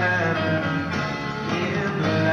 man in black.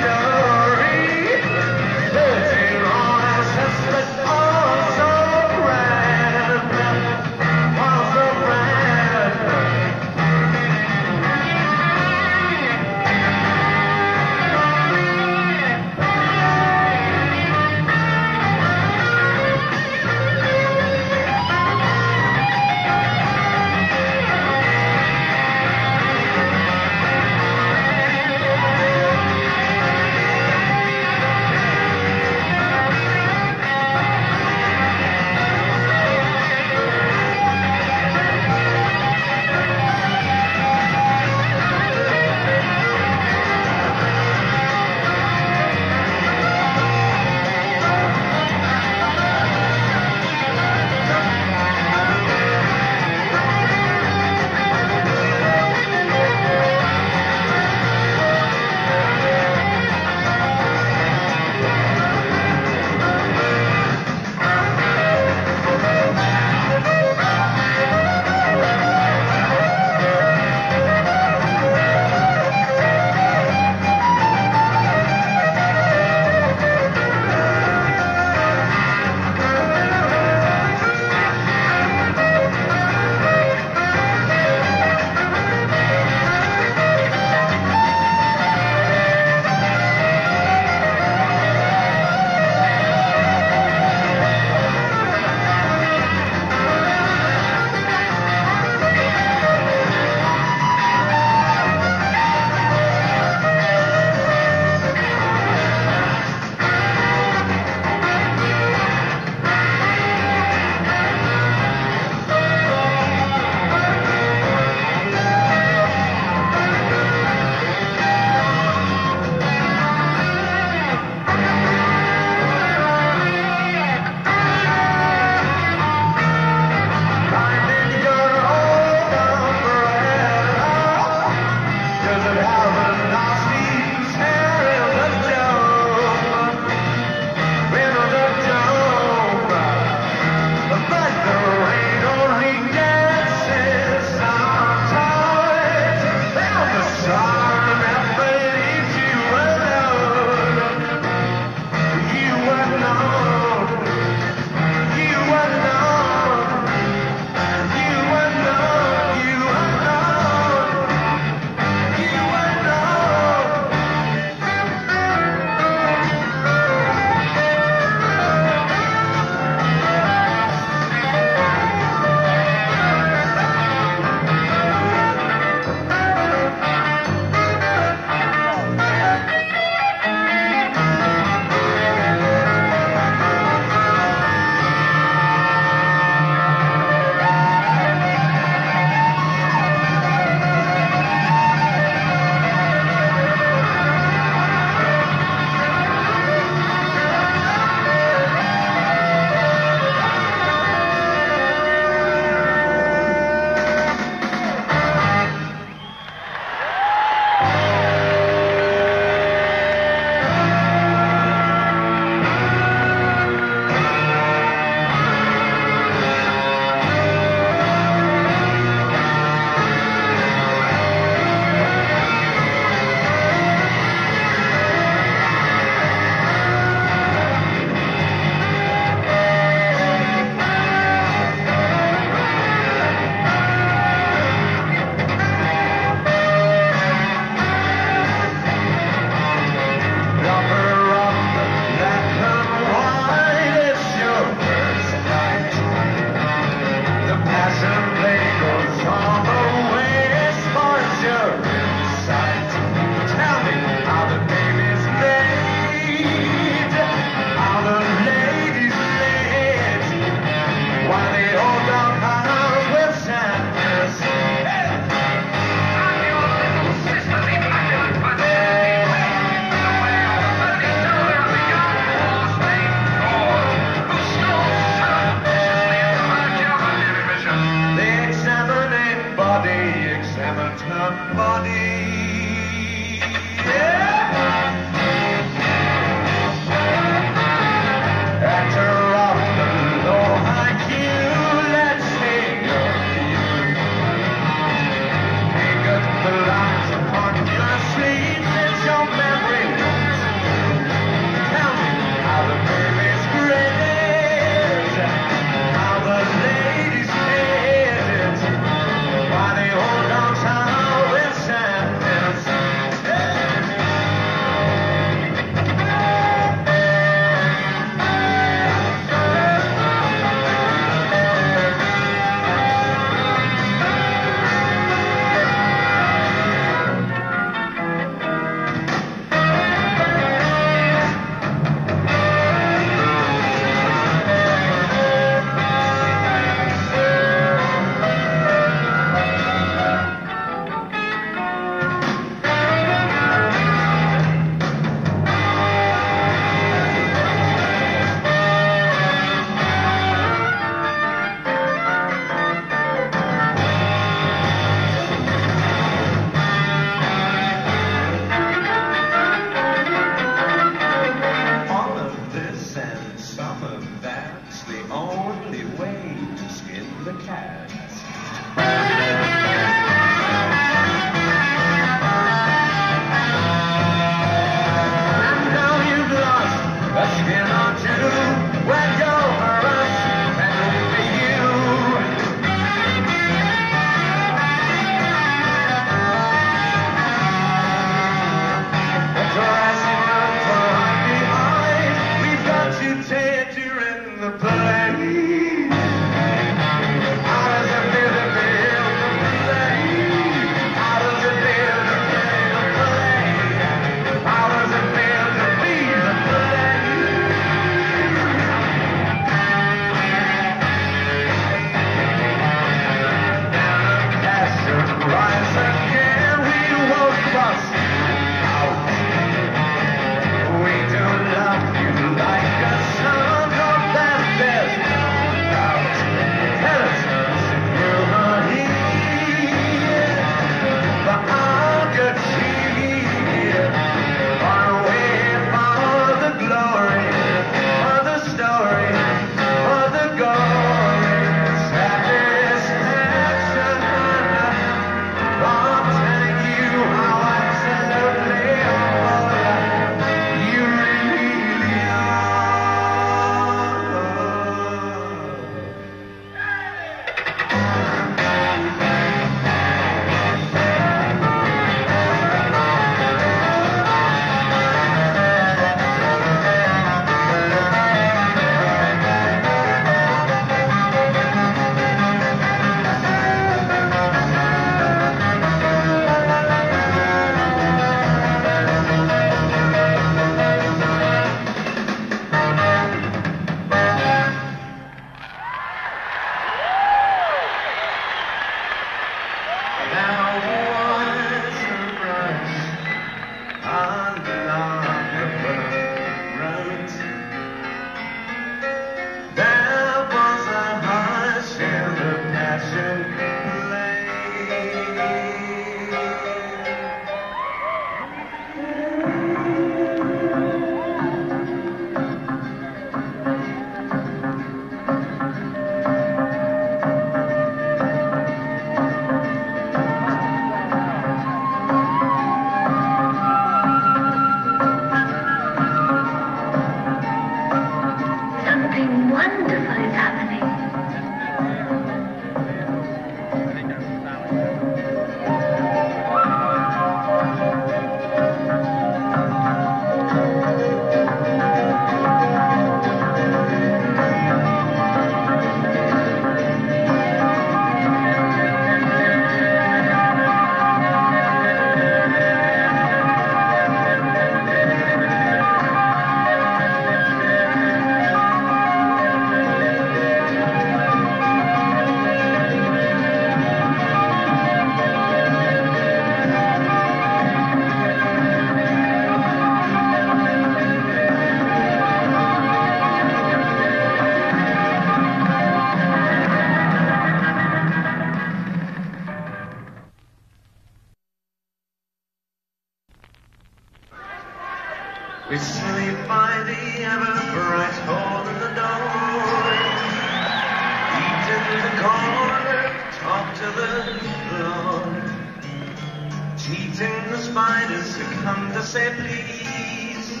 Teasing the spiders who come to say please.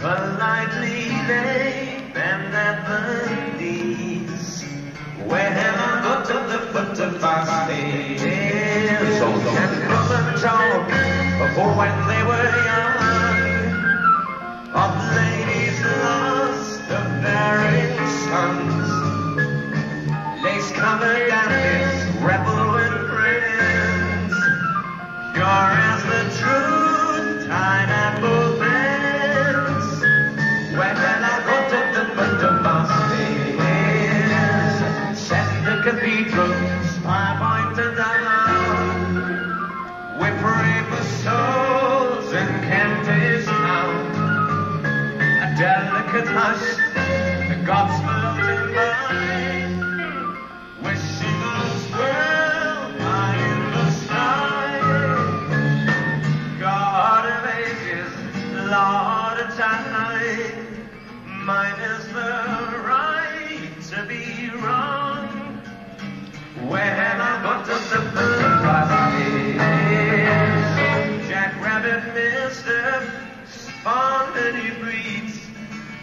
Politely they bend at the knees. Whenever go to the foot of our stairs. And women talk before when they were young. Of ladies lost, of their sons. Lace covered and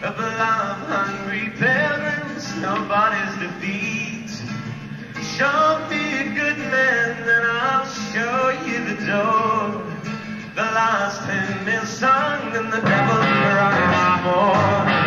Of love, hungry parents, nobody's to feed. Show me a good man, and I'll show you the door. The last hymn is sung, and the devil rocks more.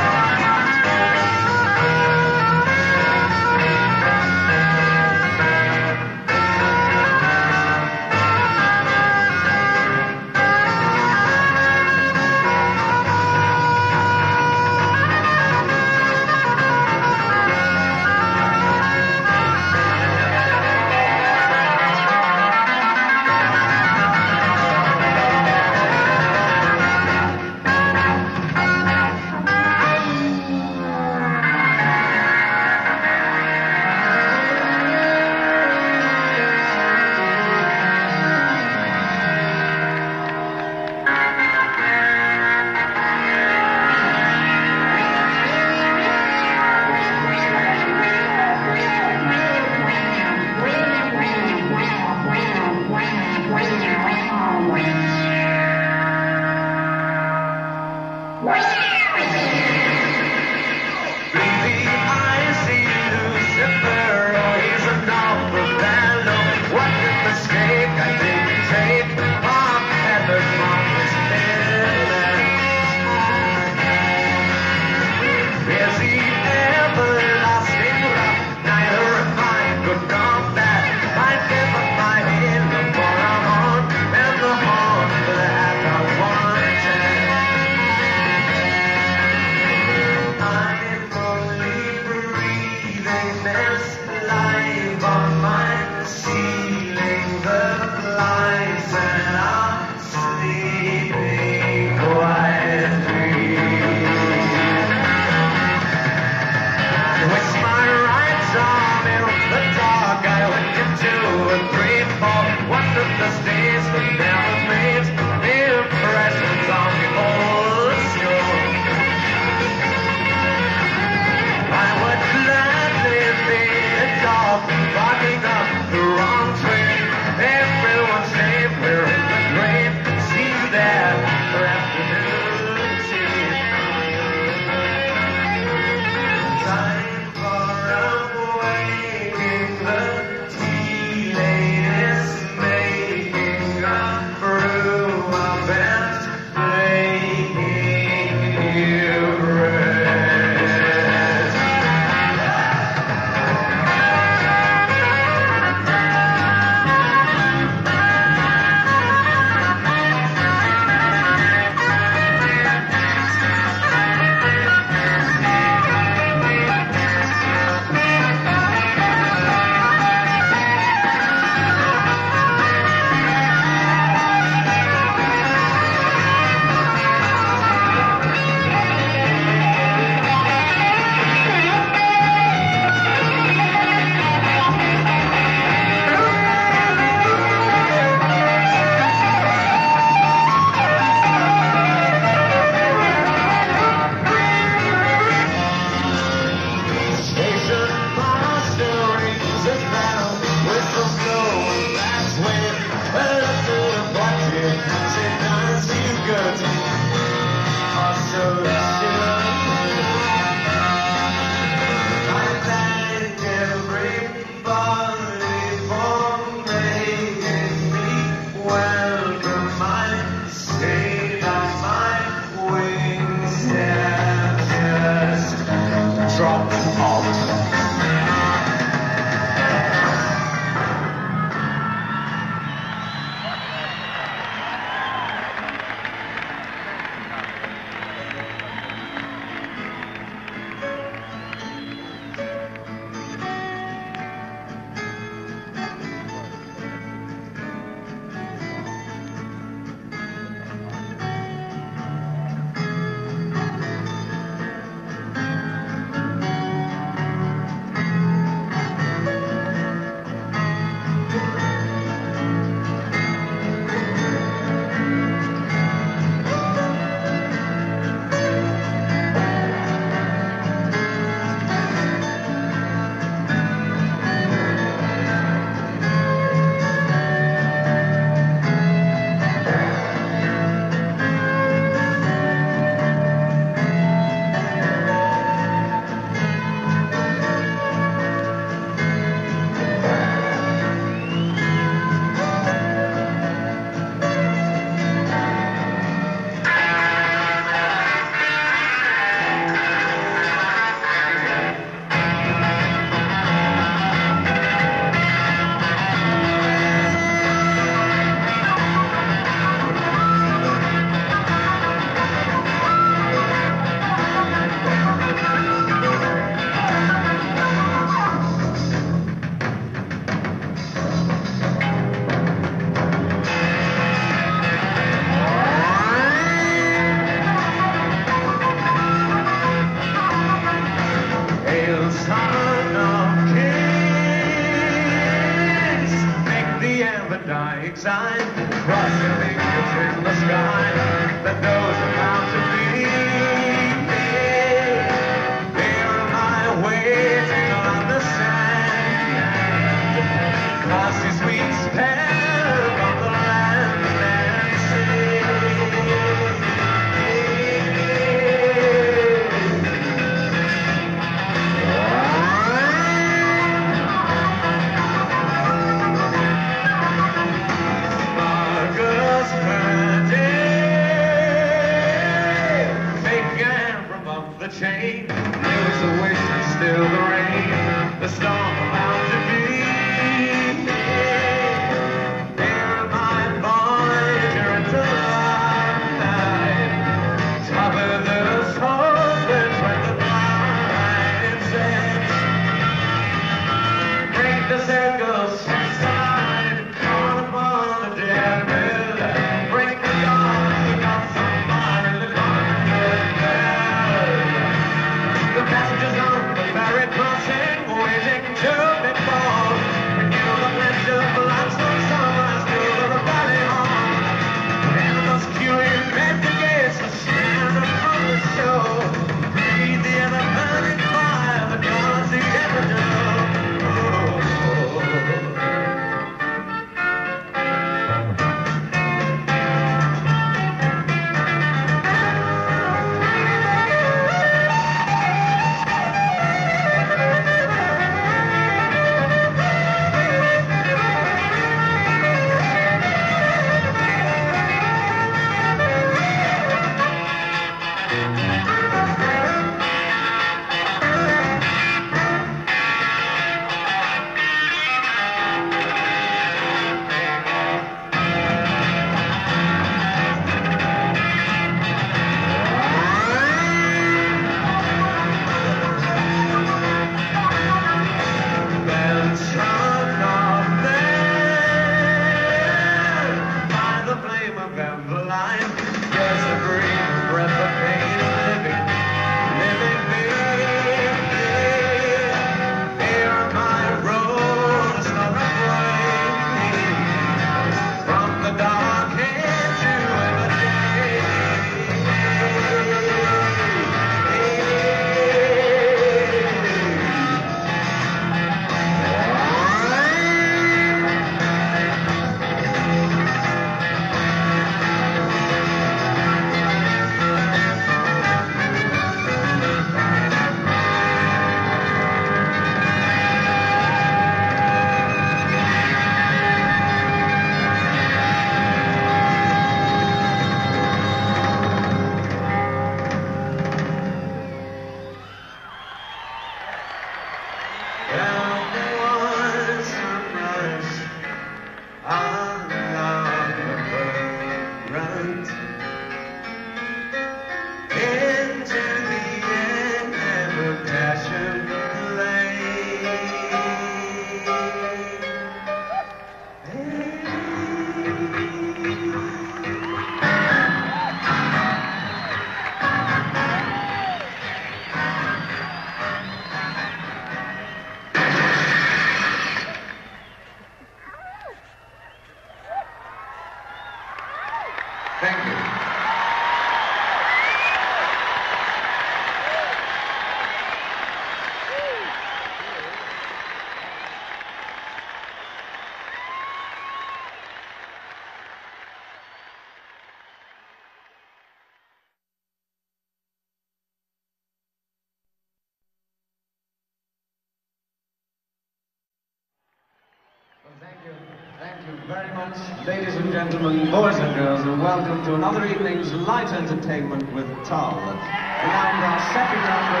Entertainment with Tull. And now for our second number.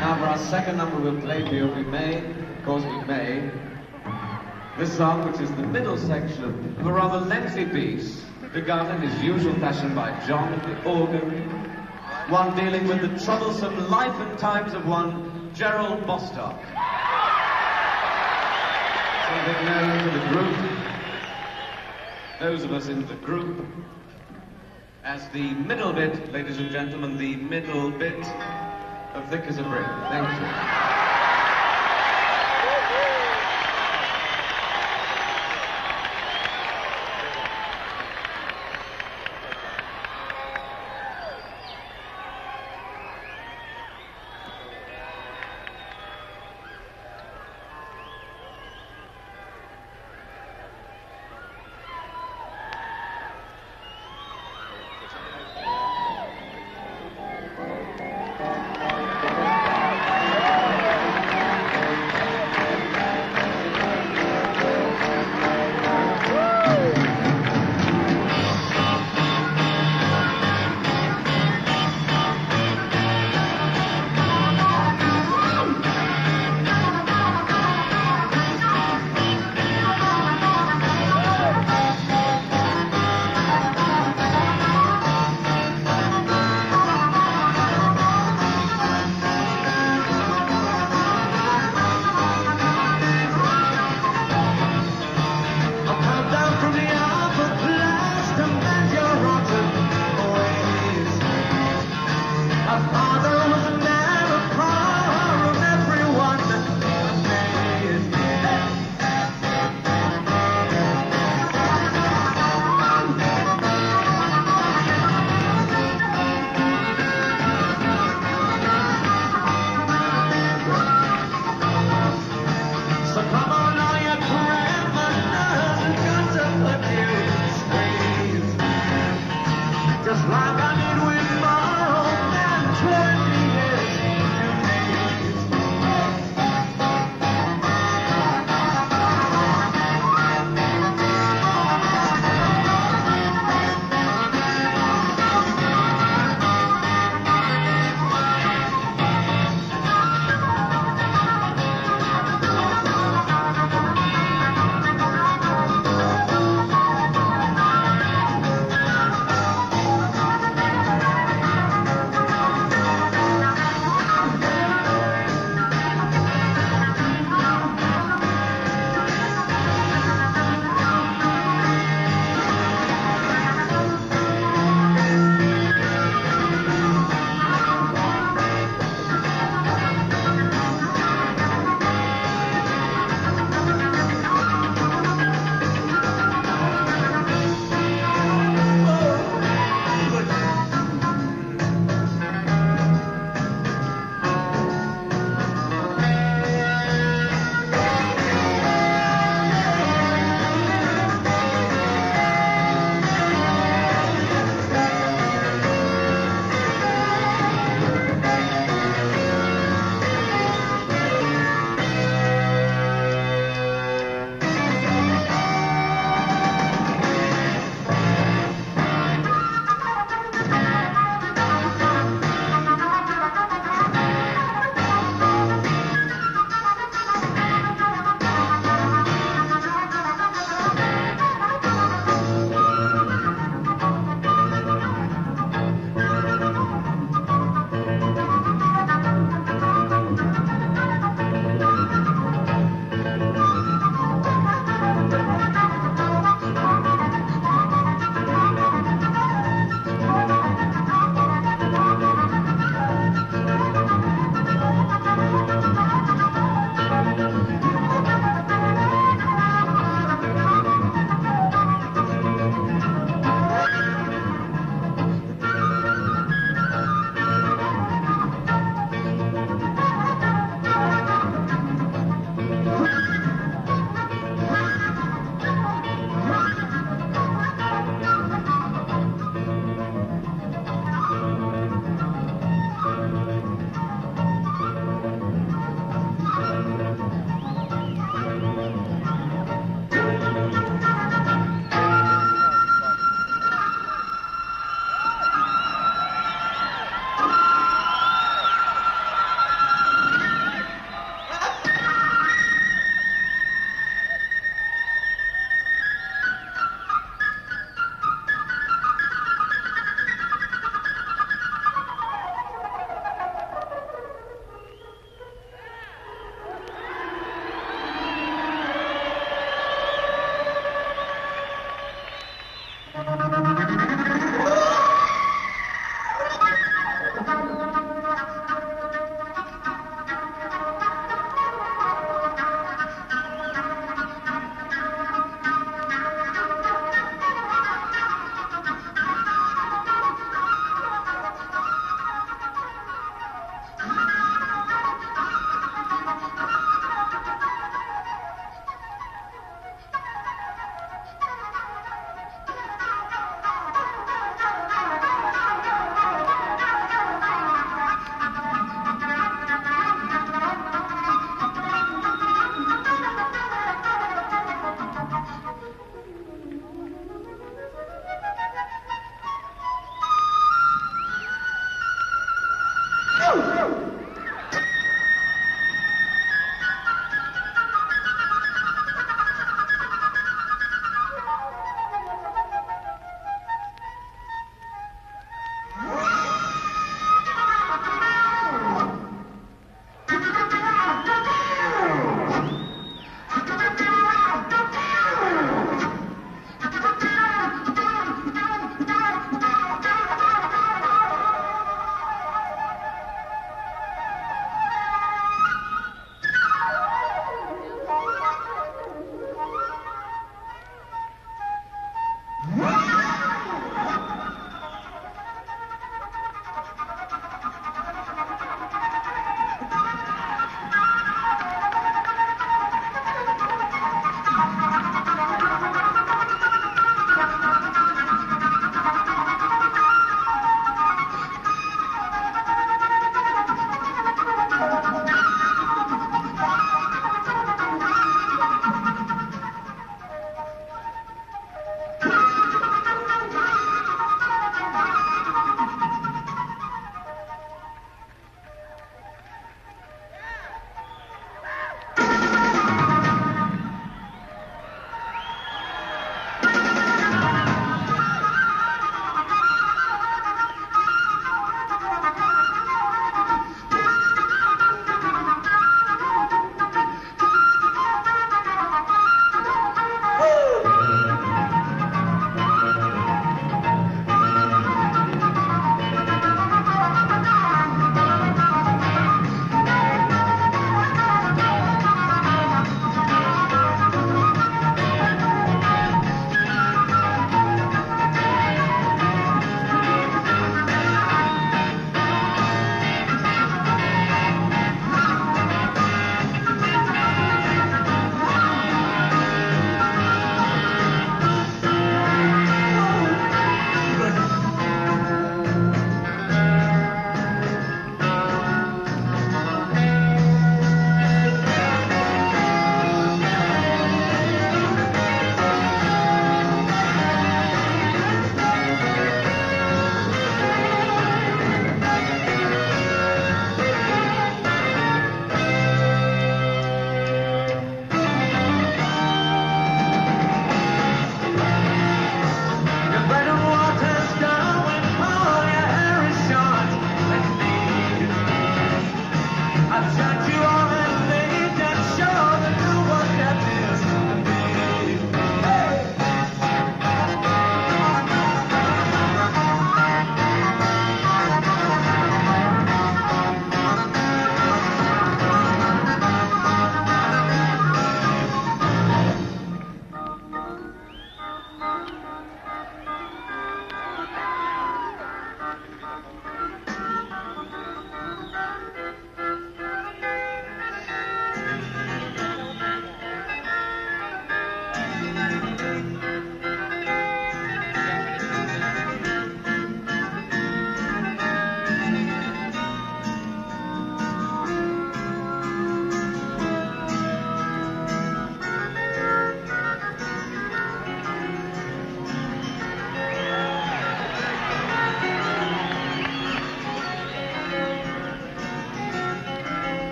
Now for our second number we'll play for you, We May, because We May. This song, which is the middle section of a rather lengthy piece, begun in his usual fashion by John the organ, one dealing with the troublesome life and times of one Gerald Bostock the group. Those of us in the group. As the middle bit, ladies and gentlemen, the middle bit of Thick as a Brick. Thank you.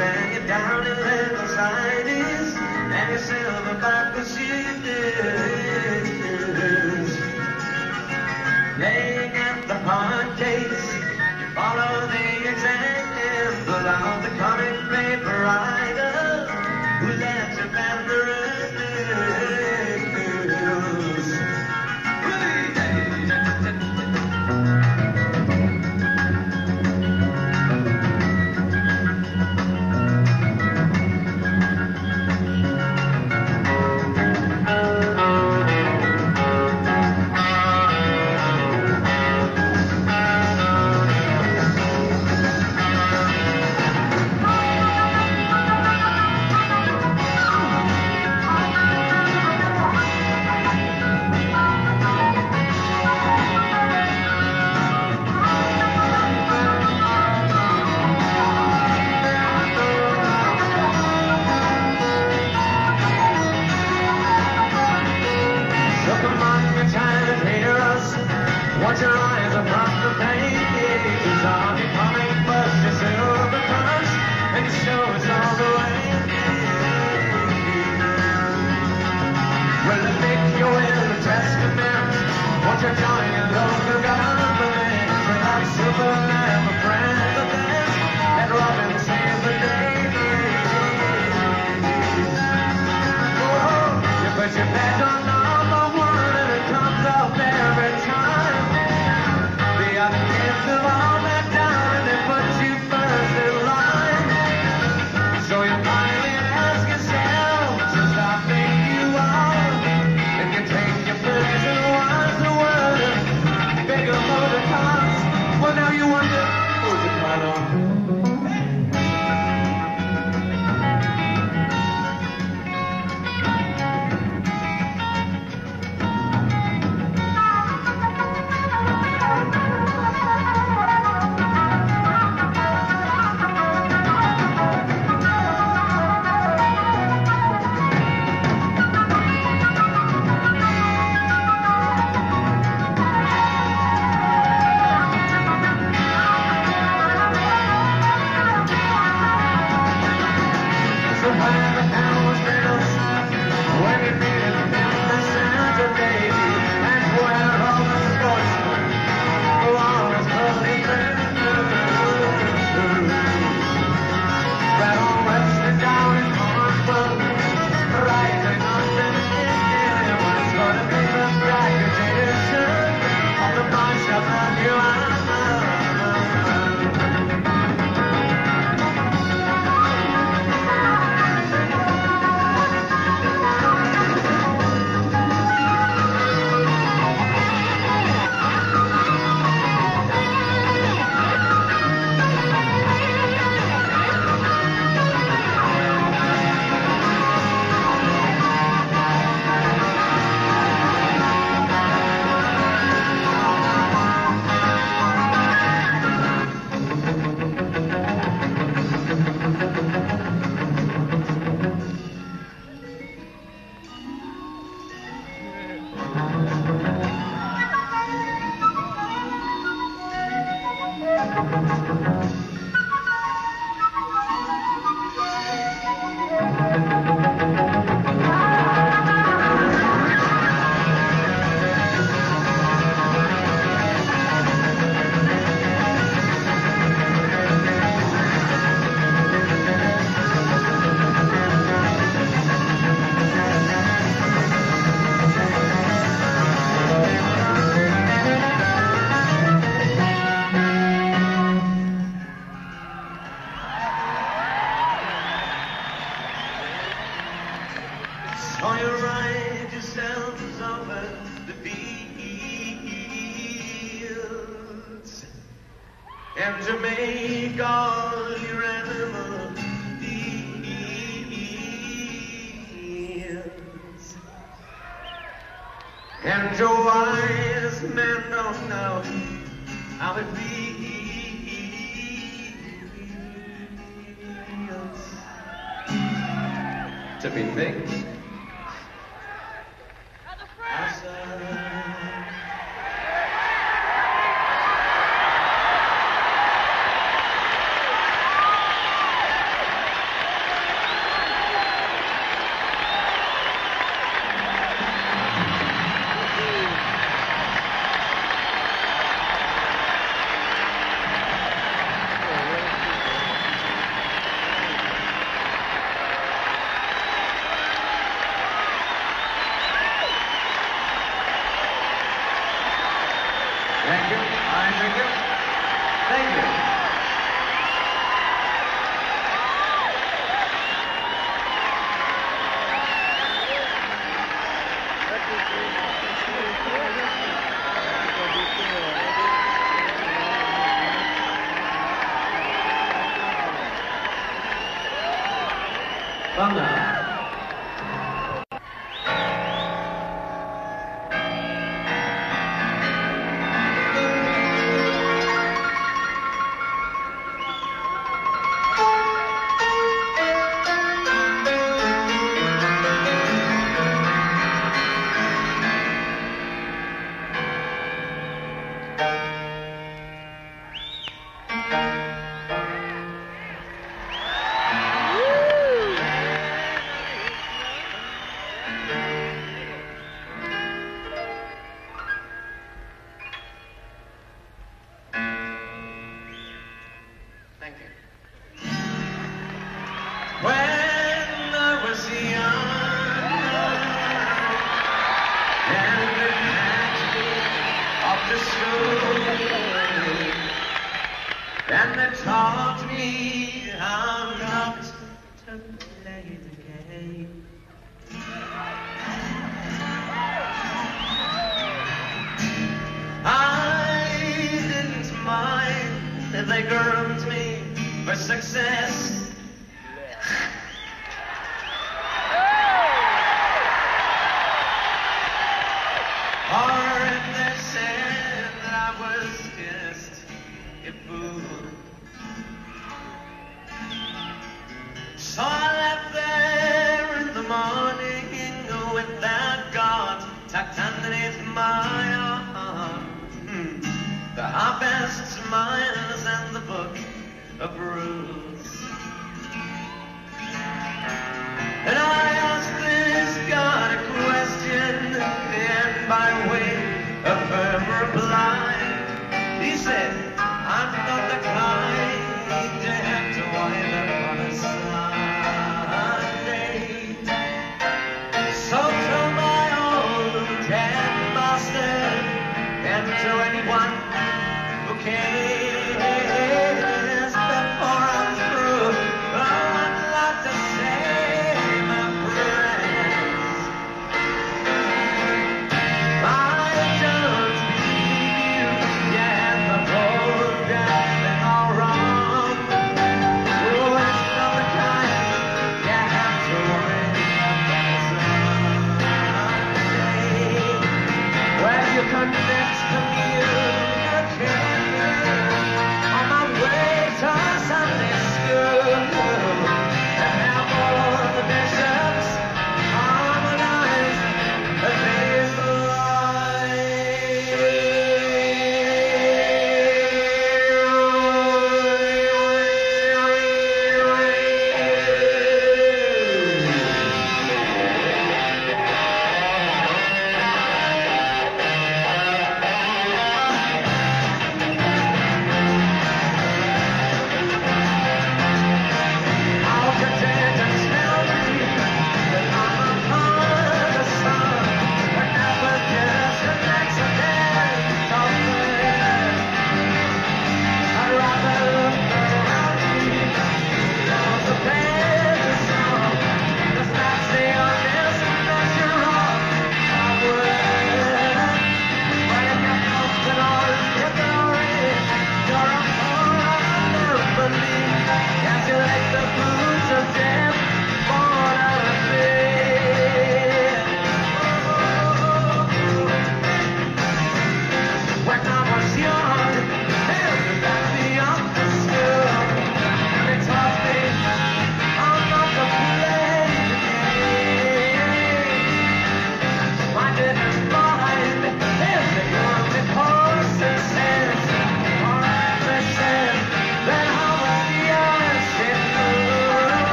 And you're down in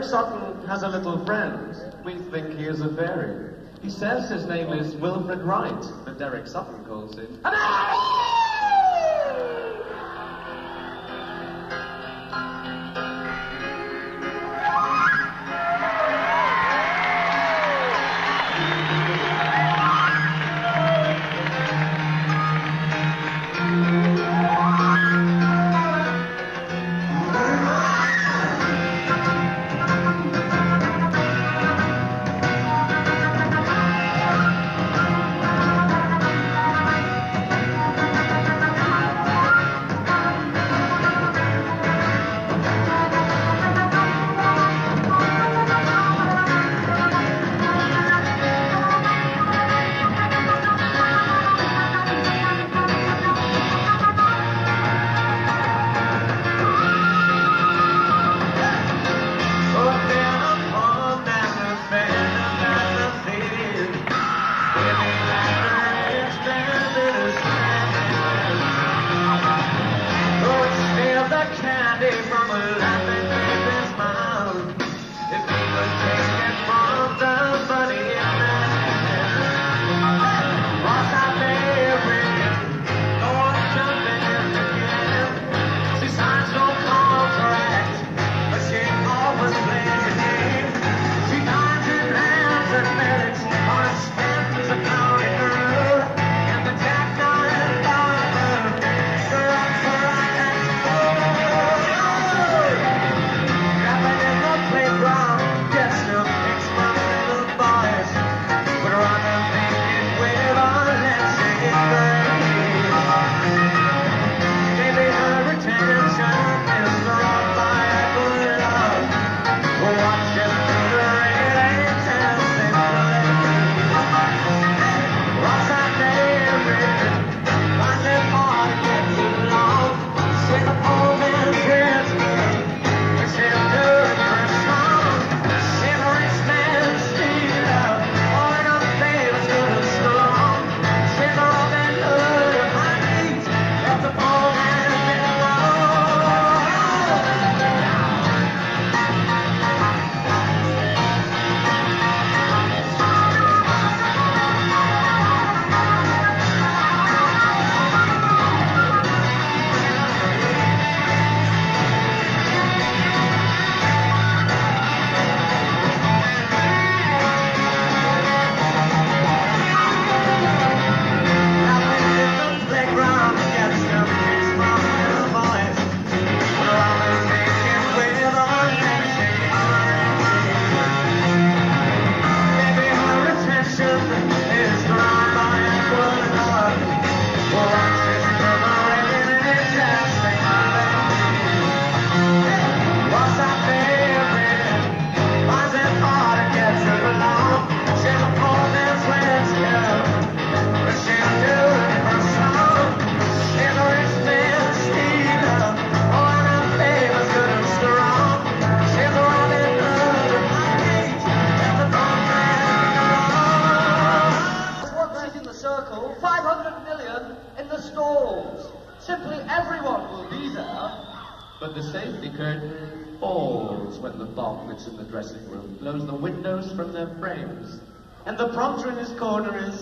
James Sutton has a little friend. We think he is a fairy. He says his name is Wilfred Wright, but Derek Sutton calls him. An children's corner is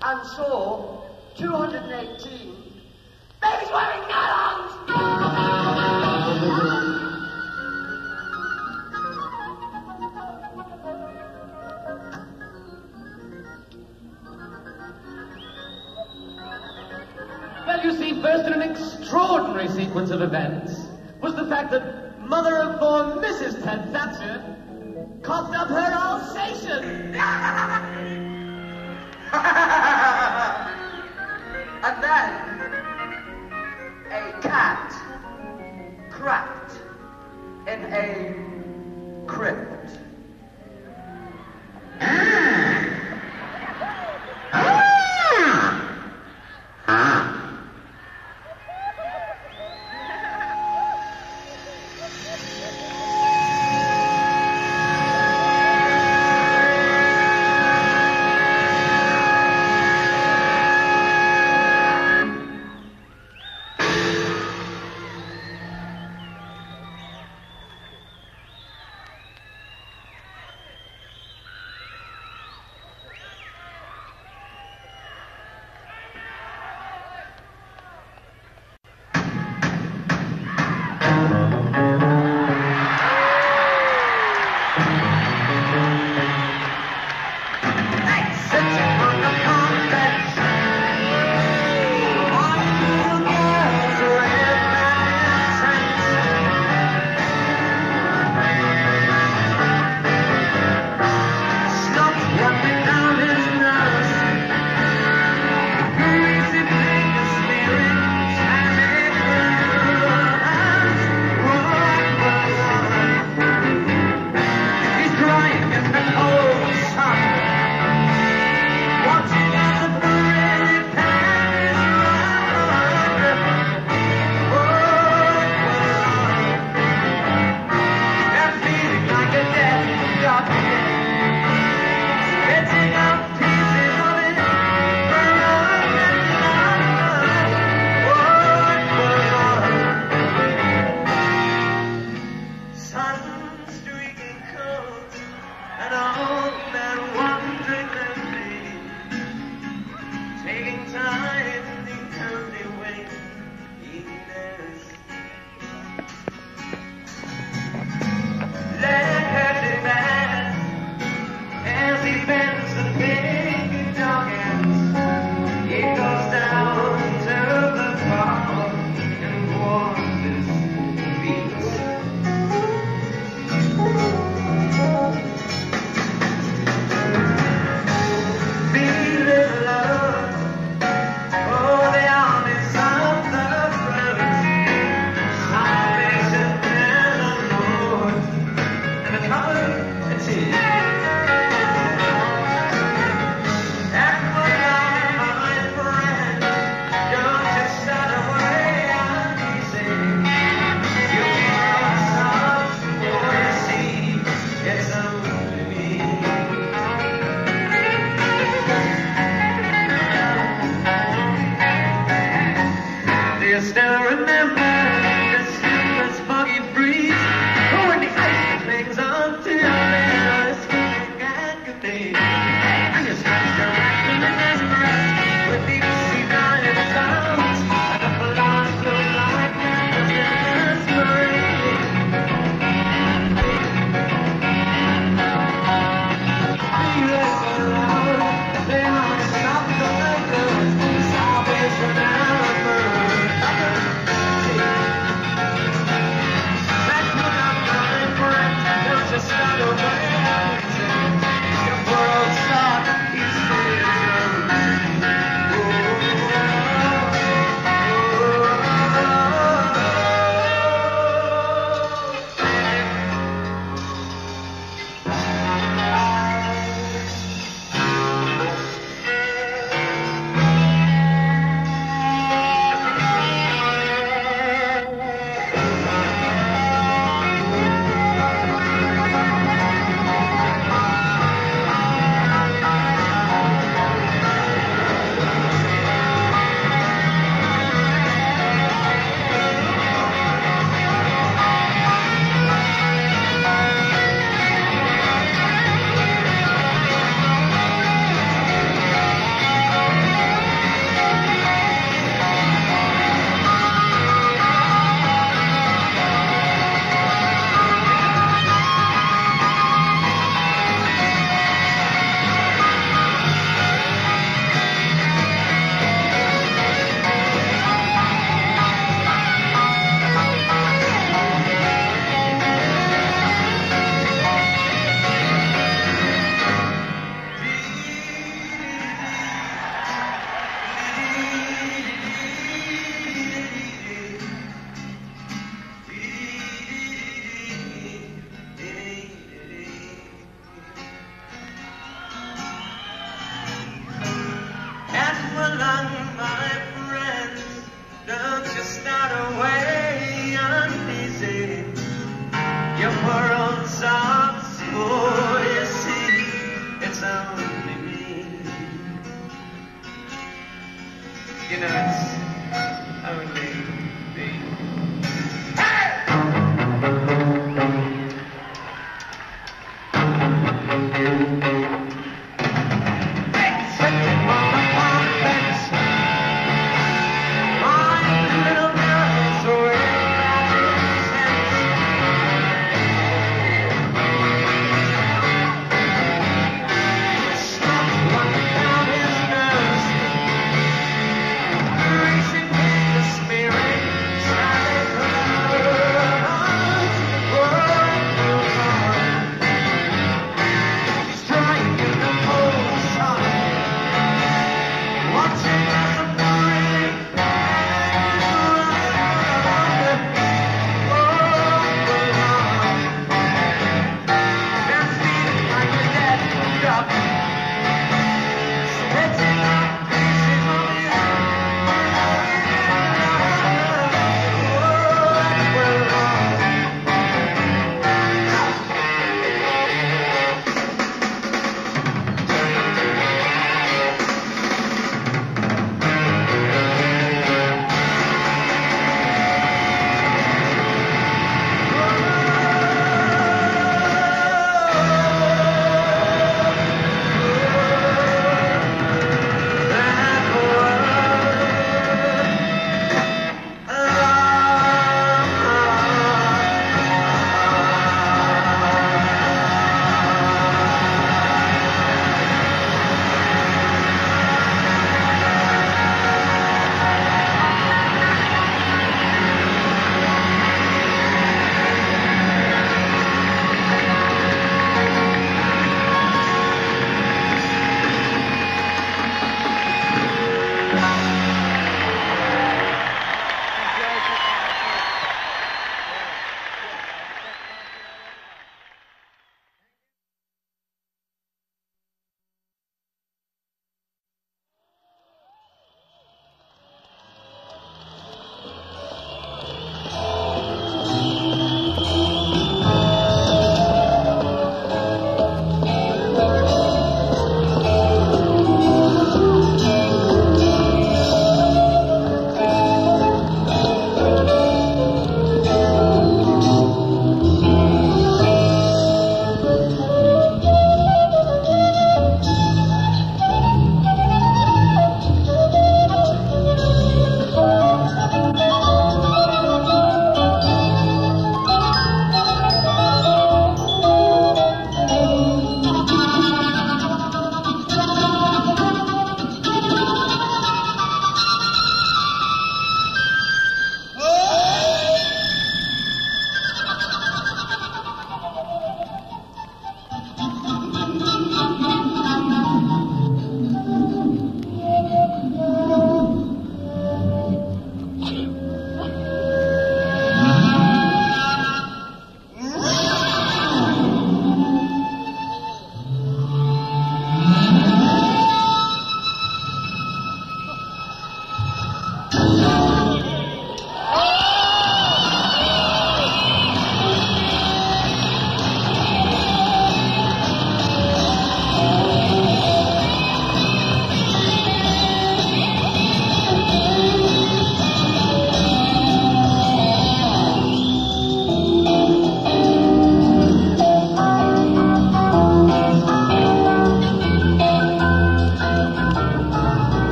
and saw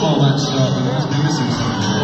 Time's a football match starting. Must be missing